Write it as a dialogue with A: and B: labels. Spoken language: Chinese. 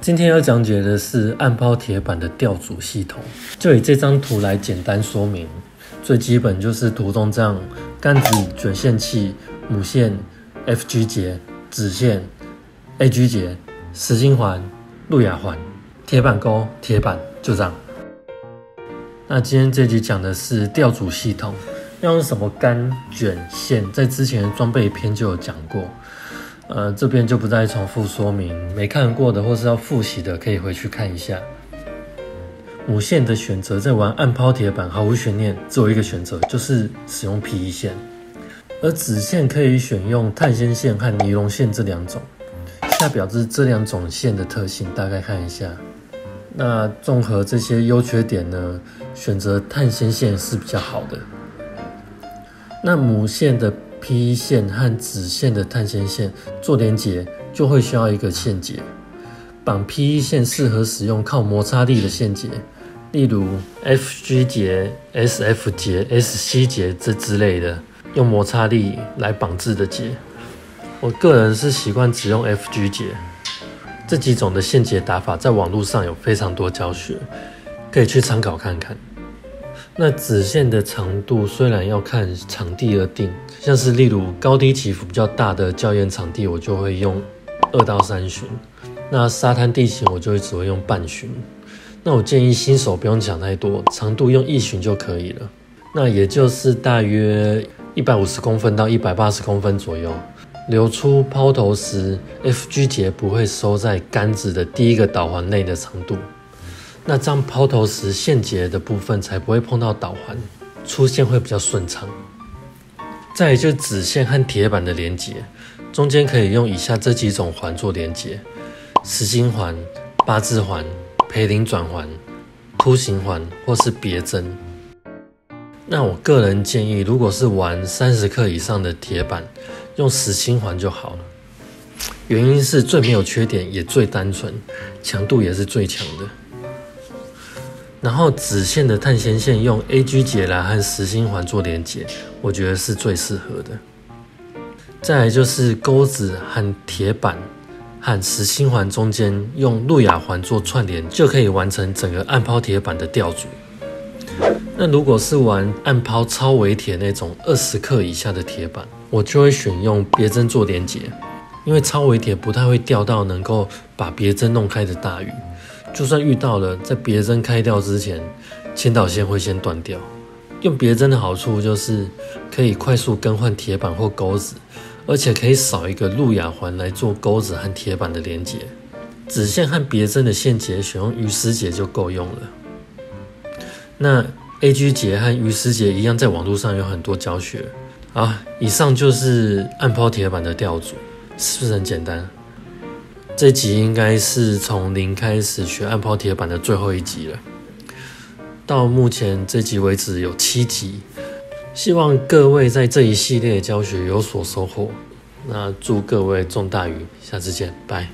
A: 今天要讲解的是暗抛铁板的吊组系统，就以这张图来简单说明。最基本就是图中这样：杆子、卷线器、母线、FG 节、子线、AG 节、实心环、路亚环、铁板钩、铁板，就这样。那今天这集讲的是吊组系统，要用什么杆、卷、线，在之前的装备篇就有讲过。呃，这边就不再重复说明，没看过的或是要复习的，可以回去看一下。母线的选择，在玩暗抛铁板毫无悬念，只有一个选择，就是使用 PE 线。而子线可以选用碳纤线和尼龙线这两种。下表是这两种线的特性，大概看一下。那综合这些优缺点呢，选择碳纤线是比较好的。那母线的。P 线和子线的碳纤线做连接，就会需要一个线结。绑 P 线适合使用靠摩擦力的线结，例如 FG 结、SF 结、SC 结这之类的，用摩擦力来绑制的结。我个人是习惯只用 FG 结。这几种的线结打法，在网络上有非常多教学，可以去参考看看。那子线的长度虽然要看场地而定，像是例如高低起伏比较大的教练场地，我就会用二到三巡；那沙滩地形我就会只会用半巡。那我建议新手不用讲太多，长度用一巡就可以了。那也就是大约一百五十公分到一百八十公分左右。流出抛投时，FG 节不会收在杆子的第一个导环内的长度。那这样抛投时线结的部分才不会碰到导环，出线会比较顺畅。再就是子线和铁板的连接，中间可以用以下这几种环做连接：实心环、八字环、培林转环、凸形环或是别针。那我个人建议，如果是玩三十克以上的铁板，用实心环就好了。原因是最没有缺点，也最单纯，强度也是最强的。然后子线的碳纤线用 AG 结来和实心环做连接，我觉得是最适合的。再来就是钩子和铁板和实心环中间用路亚环做串联，就可以完成整个暗抛铁板的吊组。那如果是玩暗抛超微铁那种二十克以下的铁板，我就会选用别针做连接，因为超微铁不太会钓到能够把别针弄开的大鱼。就算遇到了，在别针开掉之前，前导线会先断掉。用别针的好处就是可以快速更换铁板或钩子，而且可以少一个路亚环来做钩子和铁板的连接。子线和别针的线结选用鱼丝结就够用了。那 AG 结和鱼丝结一样，在网络上有很多教学。好，以上就是暗抛铁板的吊组，是不是很简单？这集应该是从零开始学暗抛铁板的最后一集了。到目前这集为止有七集，希望各位在这一系列教学有所收获。那祝各位中大鱼，下次见，拜。